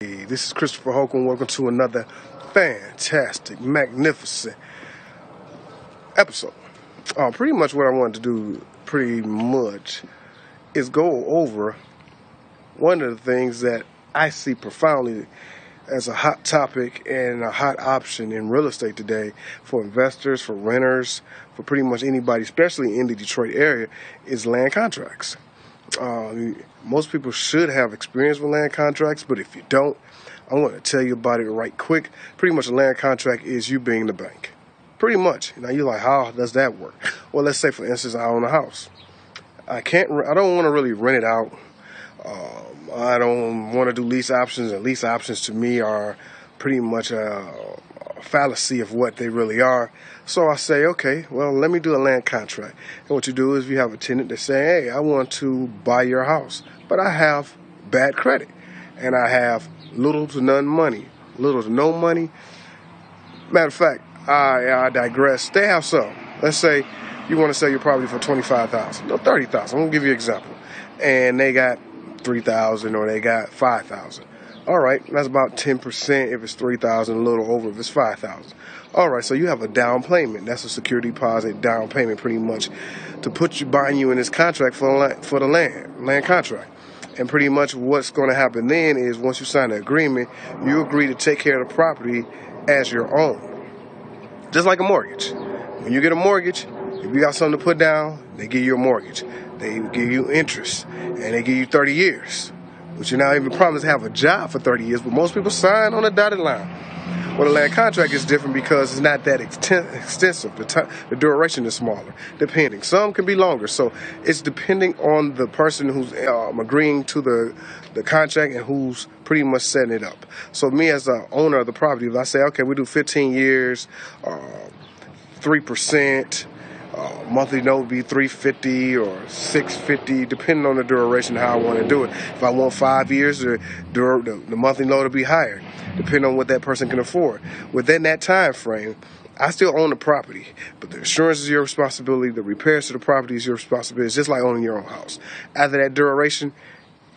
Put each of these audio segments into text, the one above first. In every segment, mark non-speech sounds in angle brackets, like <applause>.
Hey, this is Christopher Holcomb. Welcome to another fantastic, magnificent episode. Uh, pretty much what I wanted to do, pretty much, is go over one of the things that I see profoundly as a hot topic and a hot option in real estate today for investors, for renters, for pretty much anybody, especially in the Detroit area, is land contracts. Uh, most people should have experience with land contracts, but if you don't, I want to tell you about it right quick. Pretty much a land contract is you being the bank. Pretty much. Now you're like, how does that work? <laughs> Well, let's say for instance, I own a house. I can't. I don't want to really rent it out. Um, I don't want to do lease options, and lease options to me are pretty much a, a fallacy of what they really are. So I say, okay, well, let me do a land contract. And what you do is you have a tenant that say, hey, I want to buy your house, but I have bad credit, and I have little to none money, little to no money. Matter of fact, I, I digress. They have some. Let's say you want to sell your property for twenty five thousand, no thirty thousand. I'm gonna give you an example, and they got three thousand or they got five thousand. All right, that's about ten percent if it's three thousand, a little over if it's five thousand. All right, so you have a down payment. That's a security deposit down payment, pretty much, to put you buying you in this contract for for the land land contract. And pretty much what's going to happen then is once you sign the agreement, you agree to take care of the property as your own, just like a mortgage. When you get a mortgage, if you got something to put down, they give you a mortgage. They give you interest, and they give you 30 years, which you're not even promised to have a job for 30 years. But most people sign on a dotted line. Well, the land contract is different because it's not that extensive. The, time, the duration is smaller, depending. Some can be longer. So it's depending on the person who's um, agreeing to the the contract and who's pretty much setting it up. So me as the owner of the property, if I say, okay, we do 15 years, uh, three uh, percent. Monthly note would be 350 or 650 depending on the duration how I want to do it if I want five years the, the, the monthly note will be higher depending on what that person can afford. Within that time frame, I still own the property, but the insurance is your responsibility. The repairs to the property is your responsibility. It's just like owning your own house. After that duration,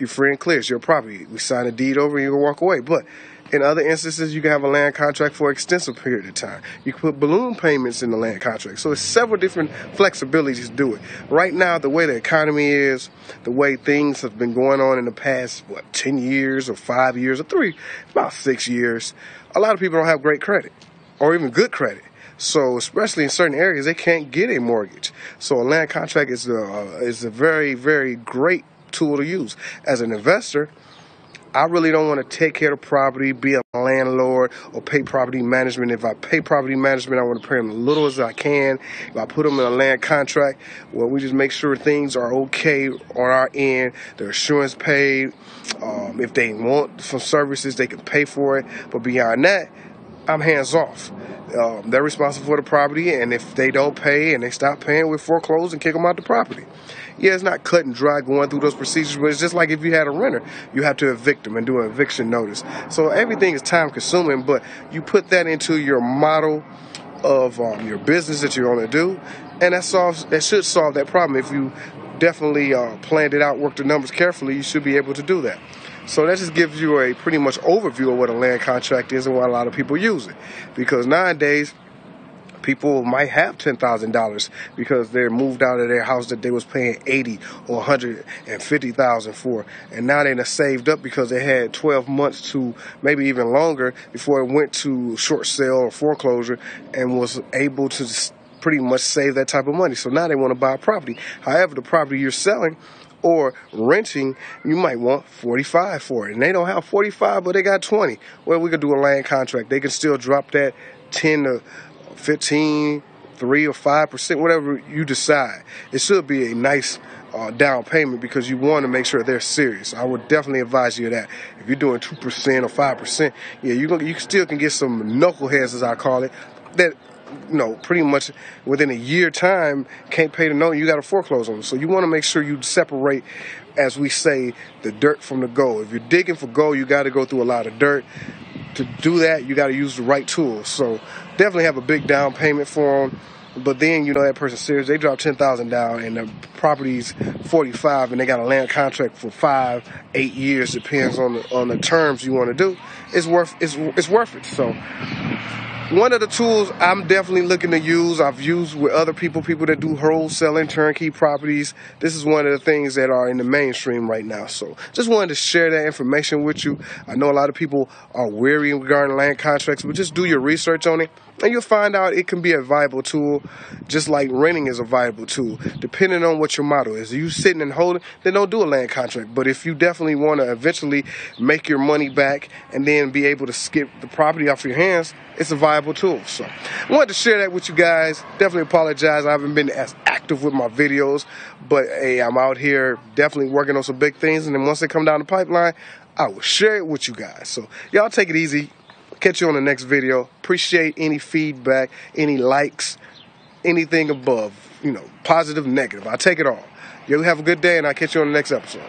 you're free and clear. It's your property. We sign a deed over and you can walk away. But in other instances, you can have a land contract for an extensive period of time. You can put balloon payments in the land contract. So it's several different flexibilities to do it. Right now, the way the economy is, the way things have been going on in the past, what, 10 years or five years or three, about six years, a lot of people don't have great credit or even good credit. So, especially in certain areas, they can't get a mortgage. So, a land contract is a, uh, is a very, very great tool to use. As an investor, I really don't want to take care of property, be a landlord, or pay property management. If I pay property management, I want to pay them as little as I can. If I put them in a land contract, well, we just make sure things are okay on our end. The insurance paid. Um, if they want some services, they can pay for it. But beyond that, I'm hands off. Um, they're responsible for the property, and if they don't pay and they stop paying, we foreclose and kick them out the property. Yeah, it's not cut and dry going through those procedures, but it's just like if you had a renter, you have to evict them and do an eviction notice. So everything is time consuming, but you put that into your model of um, your business that you're going to do, and that solves that should solve that problem. If you definitely uh, planned it out, worked the numbers carefully, you should be able to do that. So that just gives you a pretty much overview of what a land contract is and why a lot of people use it. Because nowadays, people might have ten thousand dollars because they're moved out of their house that they was paying eighty or hundred and fifty thousand for, and now they're saved up because they had twelve months to maybe even longer before it went to short sale or foreclosure, and was able to pretty much save that type of money. So now they want to buy a property. However, the property you're selling or renting, you might want 45 for it. And they don't have 45, but they got 20. Well, we could do a land contract. They can still drop that 10 to 15, 3 or 5%, whatever you decide. It should be a nice uh, down payment because you want to make sure they're serious. I would definitely advise you that. If you're doing 2% or 5%, yeah, you you still can get some knuckleheads, as I call it, that you know, pretty much within a year time can't pay the note, you got to foreclose on them. So you want to make sure you separate, as we say, the dirt from the gold. If you're digging for gold, you got to go through a lot of dirt. To do that, you got to use the right tools. So definitely have a big down payment for them. But then you know that person's serious. They drop ten thousand down, and the property's forty five, and they got a land contract for five, eight years. Depends on the on the terms you want to do. It's worth it's it's worth it. So one of the tools I'm definitely looking to use, I've used with other people, people that do wholesaling, turnkey properties. This is one of the things that are in the mainstream right now. So just wanted to share that information with you. I know a lot of people are weary regarding land contracts, but just do your research on it and you'll find out it can be a viable tool, just like renting is a viable tool, depending on what your model is. If you sitting and holding, then don't do a land contract. But if you definitely want to eventually make your money back and then be able to skip the property off your hands, it's a viable tool. So I wanted to share that with you guys. Definitely apologize. I haven't been as active with my videos, but hey, I'm out here definitely working on some big things. And then once they come down the pipeline, I will share it with you guys. So y'all take it easy. Catch you on the next video. Appreciate any feedback, any likes, anything above, you know, positive, negative. I take it all. You have a good day, and I'll catch you on the next episode.